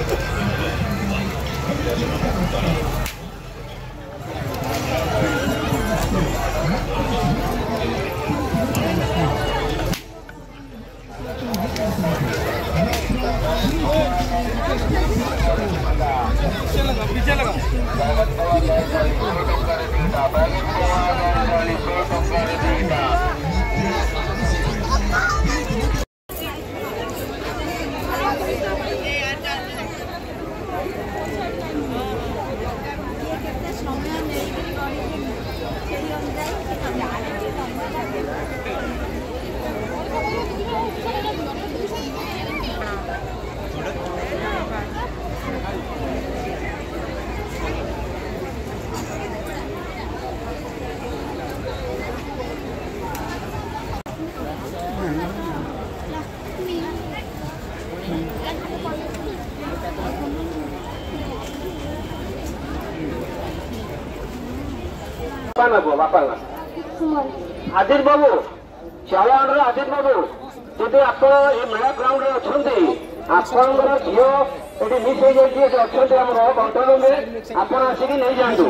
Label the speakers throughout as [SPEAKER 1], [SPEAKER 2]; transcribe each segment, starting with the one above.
[SPEAKER 1] なるほど。বানাবো বাপালা আজিজ বাবু ଜୱାନର ଅଜିତ ବାବୁ ଯଦି ଆପଣ ଏ ମେଳା ଗ୍ରାଉଣ୍ଡରେ ଅଛନ୍ତି ଆପଣଙ୍କର ଝିଅ ଏଠି ମିସ୍ ହେଇଯାଇଛି ଏଠି ଅଛନ୍ତି ଆମର କଣ୍ଟ୍ରୋଲରେ ଆପଣ ଆସିକି ନେଇଯାଆନ୍ତୁ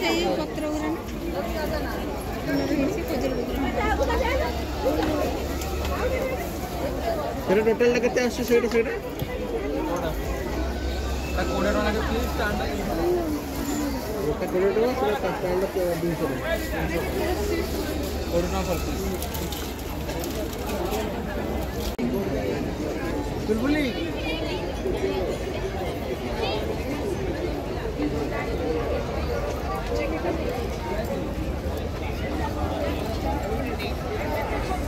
[SPEAKER 1] ସେଇ ପତ୍ର ଗୁରା ନା ସେଟା ଟୋଟାଲଟା କେତେ ଆସୁଛି ସେଇଟା ସେଇଟା କୋଡ଼ିଏ ଟଙ୍କା ଗୋଟେ କୋଡ଼ିଏ ଟଙ୍କା ସେଇଟା ଦୁଇଶହ ଟଙ୍କା କୋଡ଼ିଏ ଟଙ୍କା ପଡ଼ୁଛି ବୁଲବୁଲି Thank you.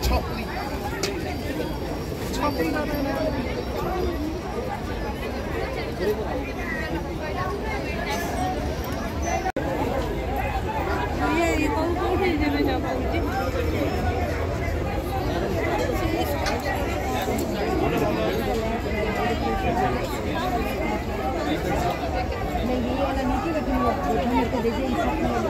[SPEAKER 1] Chocolate. Chocolate. ये ये कौन कौन भेजने में जा पाऊंगी नहीं ये वाला नीचे रखूंगा मेरे को दे दे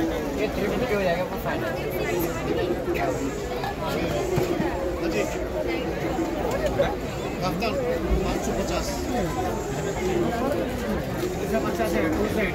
[SPEAKER 1] ये थ्री फिफ्टी हो जाएगा पर फाइनल हाँ पाँच सौ पचास हम्म। पचास है टू साइड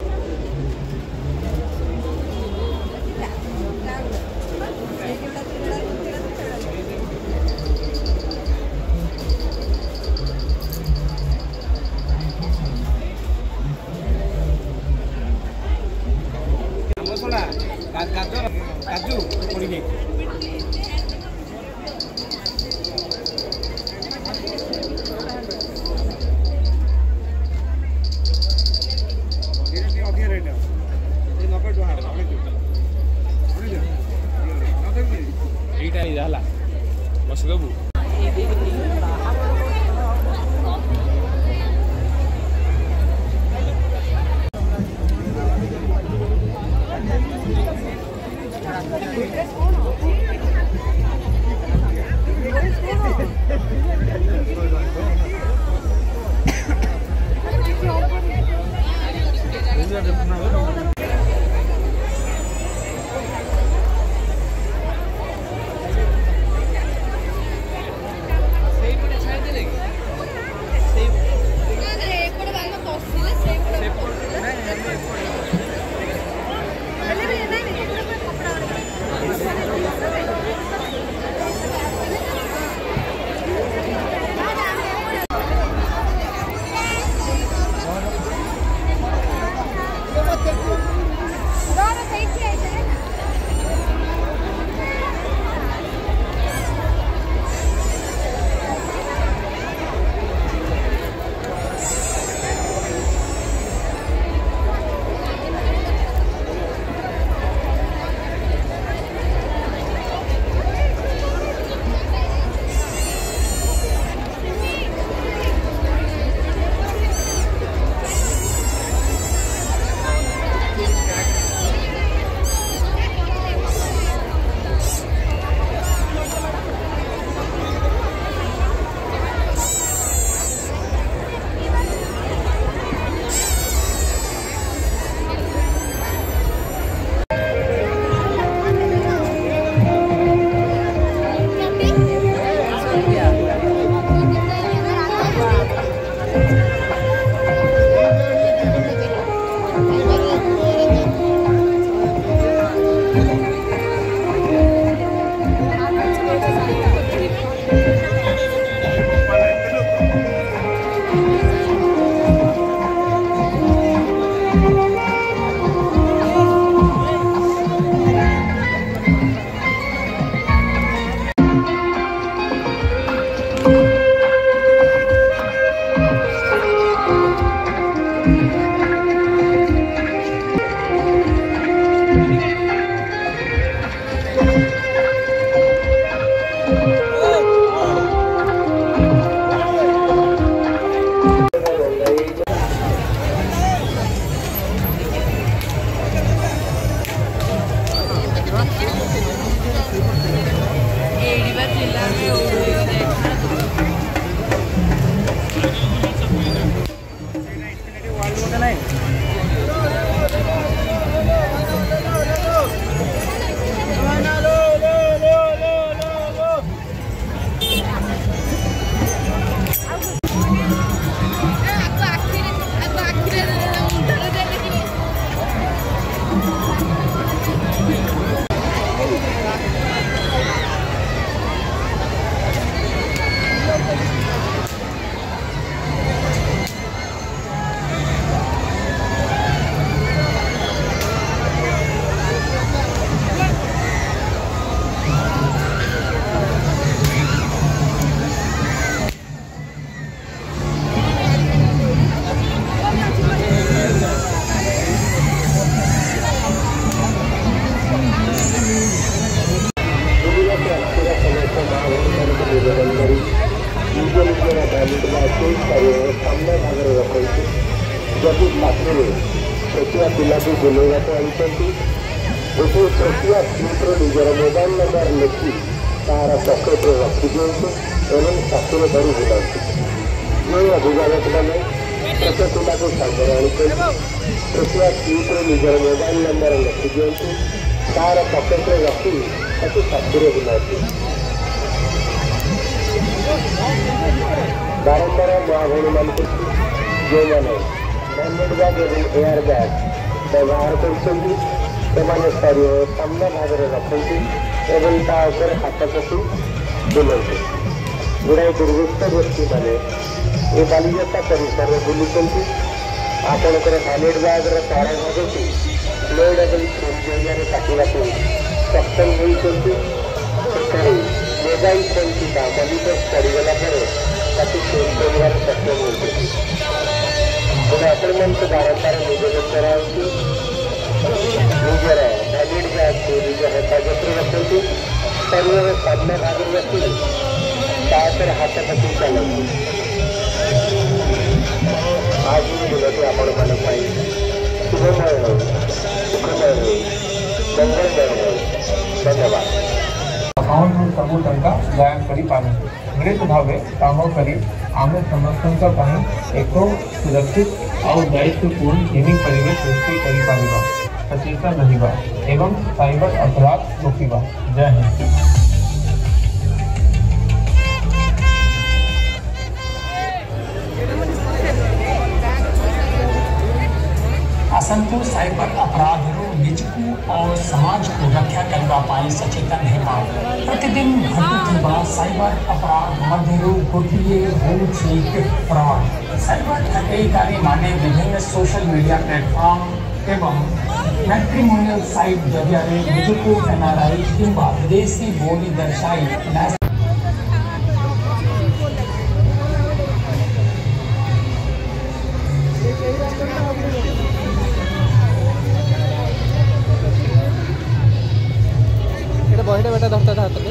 [SPEAKER 2] ଏବଂ ଶାସ୍ତ୍ର ଧରି ବୁଲାନ୍ତି ମୁଁ ଅଭିଯାନ ପିଲାମାନେ ପ୍ରତ୍ୟେକ ପିଲାକୁ ସାଙ୍ଗରେ ଆଣିଛନ୍ତି ତୃତୀୟ ସିଟ୍ରେ ନିଜର ମୋବାଇଲ ନମ୍ବର ଲେଖିଦିଅନ୍ତୁ ତାର ପକେଟରେ ରଖି ତାକୁ ଶାସ୍ତ୍ରରେ ବୁଲାନ୍ତି ବାରମ୍ବାର ମା ଭଉଣୀମାନଙ୍କୁ ଯେଉଁମାନେ ହ୍ୟାଣ୍ଡେଡ୍ ବ୍ୟାଗ୍ ଏବଂ ଏୟାର ବ୍ୟାଗ୍ ବ୍ୟବହାର କରୁଛନ୍ତି ସେମାନେ ଶରୀର ସାମ୍ନା ଭାଗରେ ରଖନ୍ତି ଏବଂ ତା ଉପରେ ହାତ ପଶି ବୁଲନ୍ତି ଗୁଡ଼ାଏ ଦୁର୍ଗତ ଗୋଷ୍ଠୀମାନେ ଏ ବାଲିଯାତ୍ରା ପରିସରରେ ବୁଲୁଛନ୍ତି ଆପଣଙ୍କର ସାଲେଡ୍ ବ୍ୟାଗ୍ର ତାର ଭାଗକୁ ପ୍ଲେଡ୍ ଏବଂ ଫୋନ୍ ଜରିଆରେ କାଟିବାକୁ ସକ୍ଷମ ହୋଇଛନ୍ତି ସେଠାରେ ମୋବାଇଲ ଫୋନ୍ କିମ୍ବା ମନିଟର ପଡ଼ିଗଲା ପରେ ତାକୁ ଚୋରି କରିବାରେ ସକ୍ଷମ ହୋଇଛନ୍ତି ତେଣୁ ଆପଣମାନଙ୍କୁ ବାରମ୍ବାର ନିବେଦନ କରାହେଉଛି ନିଜର ଭ୍ୟାଲିଡ୍ ବ୍ୟାଗ୍କୁ ନିଜ ହେଫାଜତରେ ରଖନ୍ତୁ ଶରୀରର ସାମ୍ନା ଭାଗରେ ରଖି ତାପରେ ହାତ ପତି ଚାଲିବ ଆଜି ଦିନଟି ଆପଣମାନଙ୍କ ପାଇଁ ଶୁଭମୟ ହେଉ ସୁଖମୟ ହେଉ ମଙ୍ଗଳମୟ ହେଉ ଧନ୍ୟବାଦ
[SPEAKER 3] सबू कर सुरक्षित और दायित्वपूर्ण गेमिंग परिवेश सृष्टि
[SPEAKER 4] को साइबर अपराध अपराधों निजकू और समाज को रक्षा करवा पाए सचेतन है पाओ प्रतिदिन घटू साइबर अपराध मध्य गोपीय होम छेक फ्रॉड साइबर ठगेकारी माने विभिन्न सोशल मीडिया प्लेटफॉर्म एवं मैट्रिमोनियल साइट जरिए निजकू फैनाराई किंवा विदेशी बोली दर्शाई tadang tadang tadang